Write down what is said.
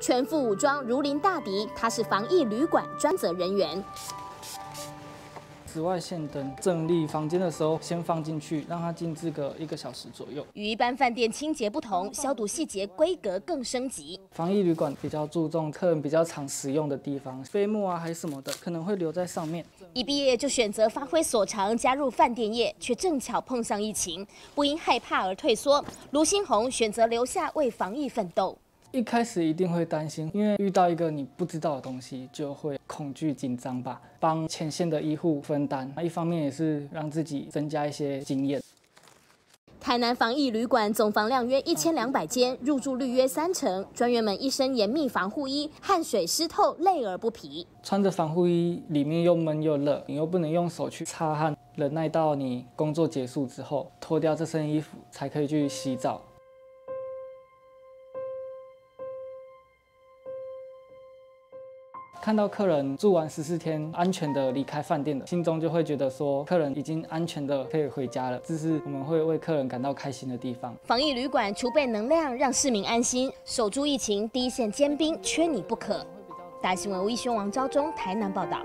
全副武装，如临大敌。他是防疫旅馆专责人员。紫外线灯正立房间的时候，先放进去，让它静置个一个小时左右。与一般饭店清洁不同，消毒细节规格更升级。防疫旅馆比较注重客人比较常使用的地方，飞沫啊还是什么的，可能会留在上面。一毕业就选择发挥所长，加入饭店业，却正巧碰上疫情，不因害怕而退缩。卢新红选择留下为防疫奋斗。一开始一定会担心，因为遇到一个你不知道的东西，就会恐惧紧张吧。帮前线的医护分担，一方面也是让自己增加一些经验。台南防疫旅馆总房量约一千两百间，入住率约三成，专员们一身严密防护衣，汗水湿透，累而不疲。穿着防护衣，里面又闷又热，你又不能用手去擦汗，忍耐到你工作结束之后，脱掉这身衣服，才可以去洗澡。看到客人住完十四天，安全的离开饭店了，心中就会觉得说，客人已经安全的可以回家了，这是我们会为客人感到开心的地方。防疫旅馆储备能量，让市民安心，守住疫情第一线尖兵，缺你不可。大新闻吴一雄、王昭中台南报道。